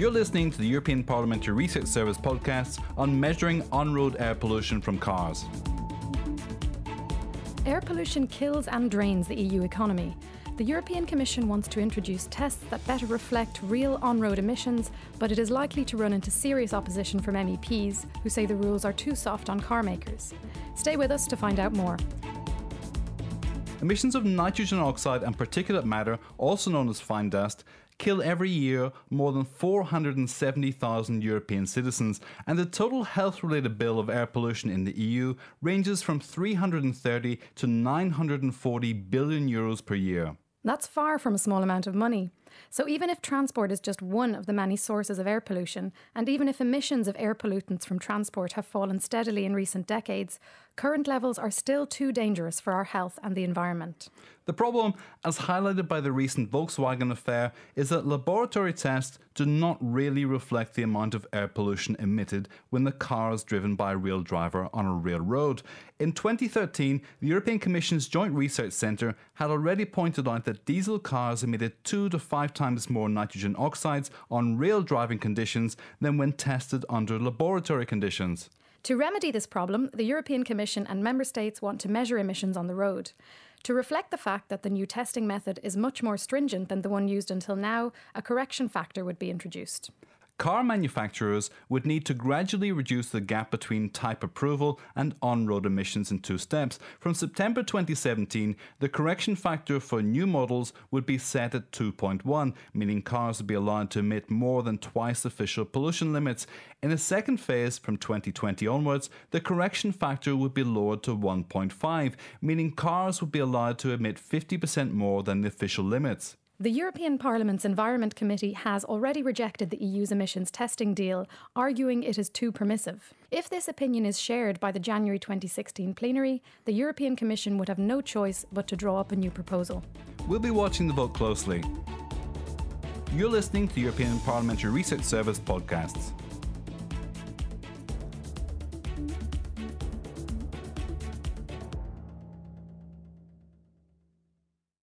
You're listening to the European Parliamentary Research Service podcasts on measuring on road air pollution from cars. Air pollution kills and drains the EU economy. The European Commission wants to introduce tests that better reflect real on road emissions, but it is likely to run into serious opposition from MEPs who say the rules are too soft on car makers. Stay with us to find out more. Emissions of nitrogen oxide and particulate matter, also known as fine dust, kill every year more than 470,000 European citizens, and the total health related bill of air pollution in the EU ranges from 330 to 940 billion euros per year. That's far from a small amount of money. So, even if transport is just one of the many sources of air pollution, and even if emissions of air pollutants from transport have fallen steadily in recent decades, current levels are still too dangerous for our health and the environment. The problem, as highlighted by the recent Volkswagen affair, is that laboratory tests do not really reflect the amount of air pollution emitted when the car is driven by a real driver on a real road. In 2013, the European Commission's Joint Research Centre had already pointed out that diesel cars emitted two to five times more nitrogen oxides on real driving conditions than when tested under laboratory conditions. To remedy this problem, the European Commission and Member States want to measure emissions on the road. To reflect the fact that the new testing method is much more stringent than the one used until now, a correction factor would be introduced. Car manufacturers would need to gradually reduce the gap between type approval and on road emissions in two steps. From September 2017, the correction factor for new models would be set at 2.1, meaning cars would be allowed to emit more than twice official pollution limits. In a second phase, from 2020 onwards, the correction factor would be lowered to 1.5, meaning cars would be allowed to emit 50% more than the official limits. The European Parliament's Environment Committee has already rejected the EU's emissions testing deal, arguing it is too permissive. If this opinion is shared by the January 2016 plenary, the European Commission would have no choice but to draw up a new proposal. We'll be watching the vote closely. You're listening to European Parliamentary Research Service podcasts.